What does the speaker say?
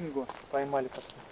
динго поймали, посмотрим.